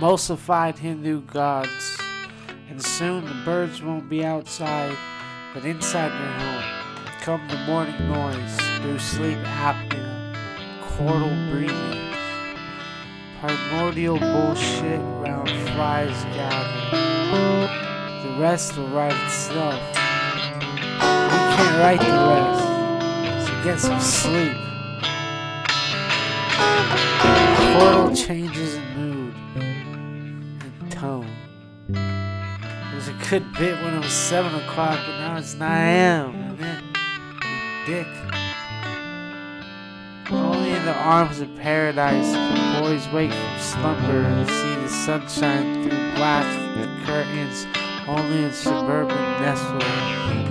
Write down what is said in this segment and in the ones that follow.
emulsified Hindu gods, and soon the birds won't be outside, but inside your home. Come the morning noise through sleep apnea, chordal breathing, primordial bullshit round fries gather. The rest will write itself. You can't write the rest, so get some sleep. Chordal changes Was bit when it was 7 o'clock, but now it's 9 a.m. And then, dick. Only in the arms of paradise can boys wake from slumber and see the sunshine through black curtains. Only in suburban nestle.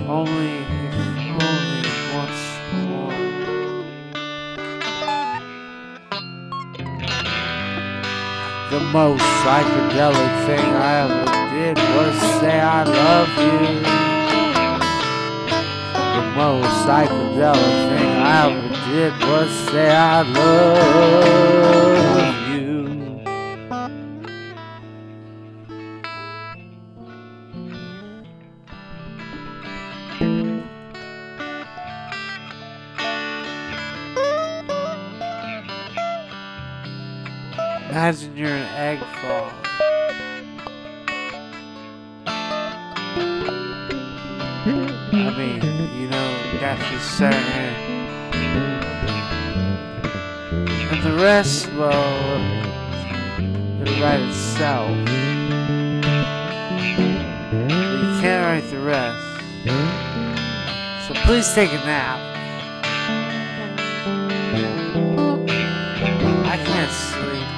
Only if only once more. The most psychedelic thing I ever I love you. The most psychedelic thing I ever did was say I love you. Imagine you're an egg fall. I mean, you know, death is certain. And the rest, well, it'll write itself. But you can't write the rest. So please take a nap. I can't sleep.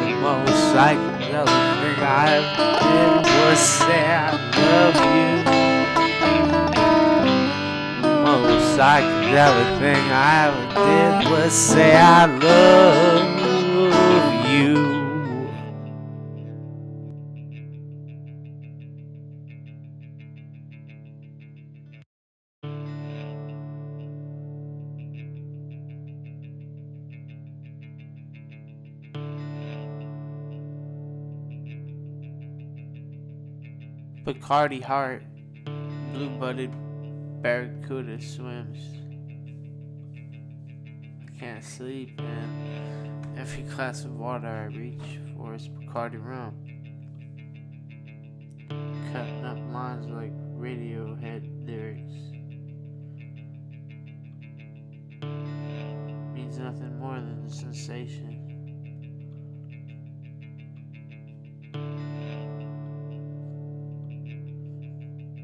The most psychedelic thing I did was say most psychedelic thing I ever did was say I love you. Bacardi Heart, blue butted barracuda swims. I can't sleep, and every glass of water I reach for is Bacardi rum. Cutting up lines like Radiohead lyrics. Means nothing more than the sensation.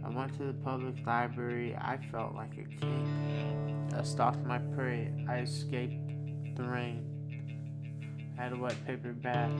I went to the public library. I felt like a king. I stalked my prey. I escaped the rain. I had a wet paper bag.